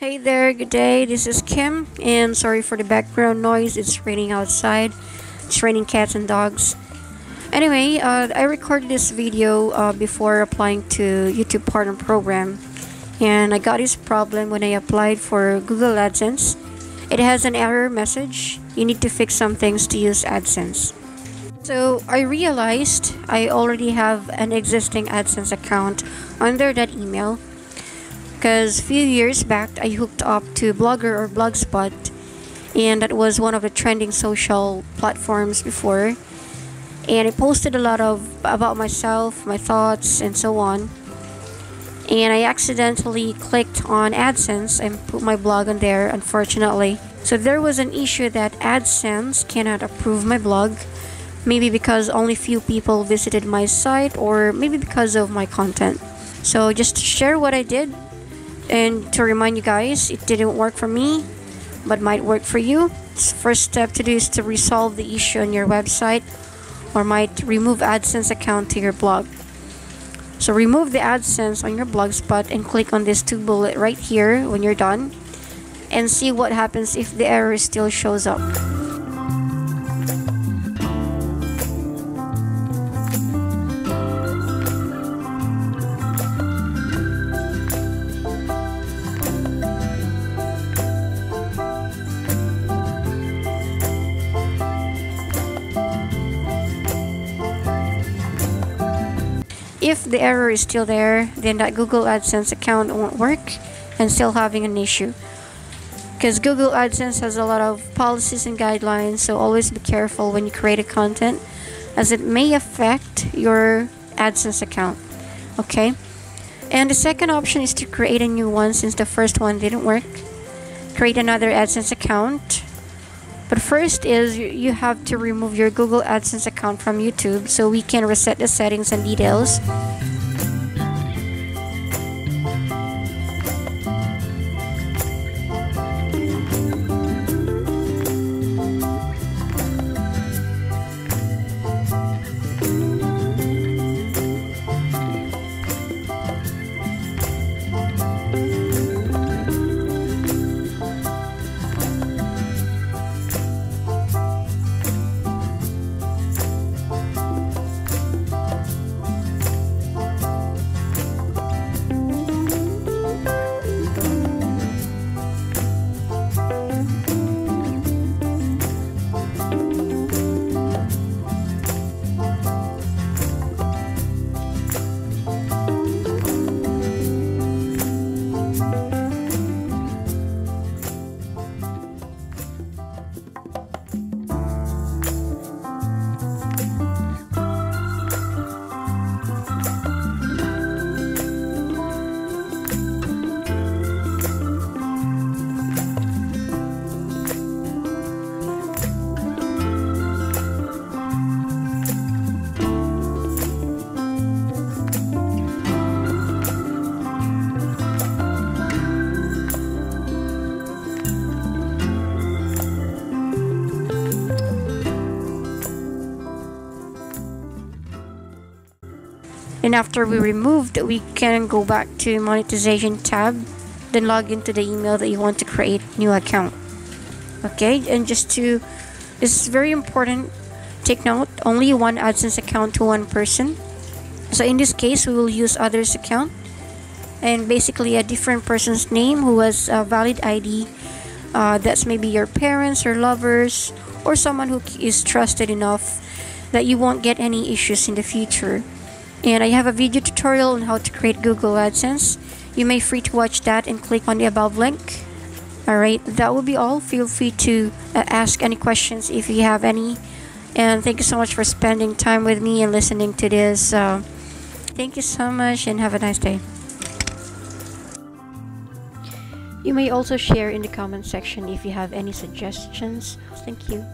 Hey there, good day. This is Kim, and sorry for the background noise. It's raining outside. It's raining cats and dogs. Anyway, uh, I recorded this video uh, before applying to YouTube Partner Program, and I got this problem when I applied for Google AdSense. It has an error message. You need to fix some things to use AdSense. So I realized I already have an existing AdSense account under that email because a few years back I hooked up to Blogger or Blogspot and that was one of the trending social platforms before and I posted a lot of about myself, my thoughts and so on and I accidentally clicked on AdSense and put my blog on there unfortunately. So there was an issue that AdSense cannot approve my blog maybe because only few people visited my site or maybe because of my content. So just to share what I did and to remind you guys, it didn't work for me, but might work for you. First step to do is to resolve the issue on your website or might remove AdSense account to your blog. So remove the AdSense on your blogspot and click on this two bullet right here when you're done and see what happens if the error still shows up. If the error is still there, then that Google AdSense account won't work and still having an issue. Because Google AdSense has a lot of policies and guidelines, so always be careful when you create a content as it may affect your AdSense account. Okay? And the second option is to create a new one since the first one didn't work. Create another AdSense account but first is you have to remove your Google AdSense account from YouTube so we can reset the settings and details. And after we removed we can go back to monetization tab then log into the email that you want to create new account. Okay and just to this is very important take note only one AdSense account to one person. So in this case we will use others account. And basically a different person's name who has a valid ID uh, that's maybe your parents or lovers or someone who is trusted enough that you won't get any issues in the future and I have a video tutorial on how to create Google AdSense. You may free to watch that and click on the above link. Alright, that will be all. Feel free to uh, ask any questions if you have any. And thank you so much for spending time with me and listening to this. Uh, thank you so much and have a nice day. You may also share in the comment section if you have any suggestions. Thank you.